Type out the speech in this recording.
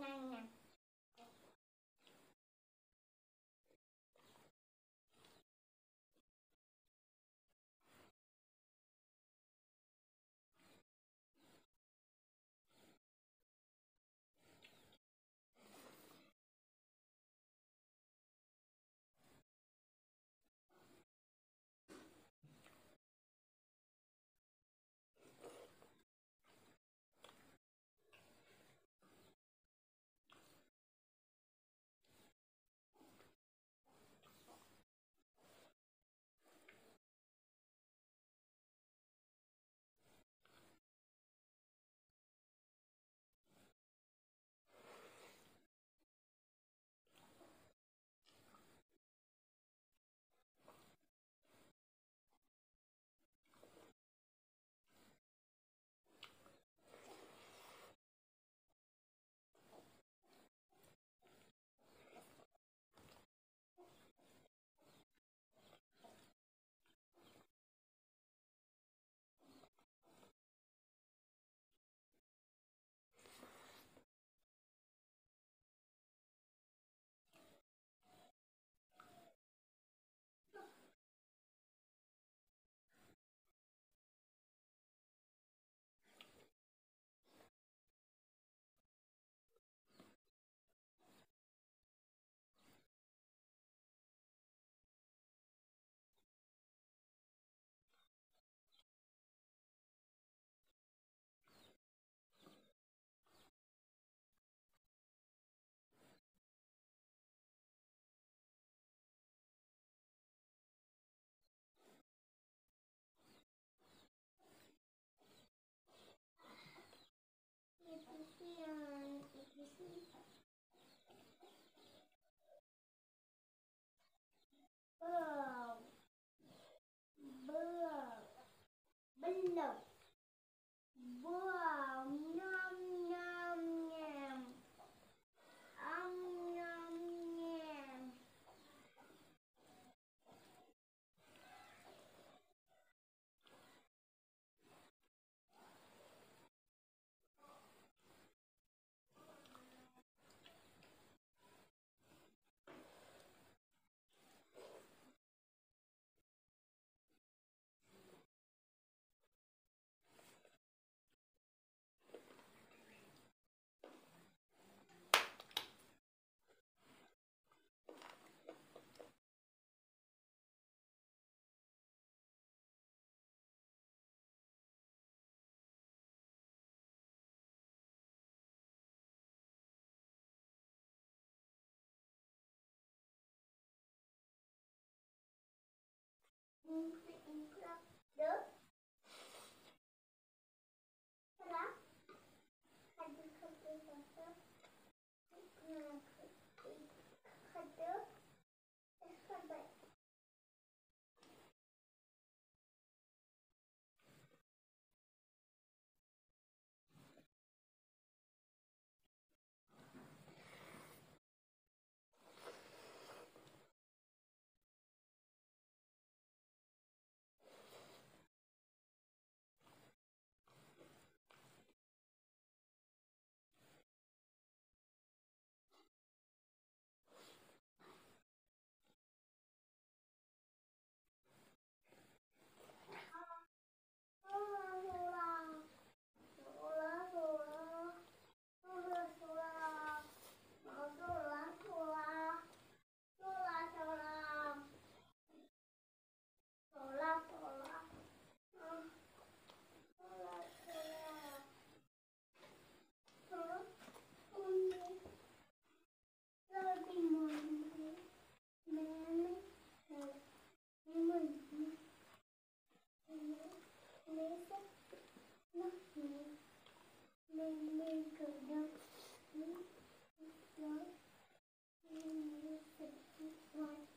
banana. Below. Below. Below. Được. Thank you.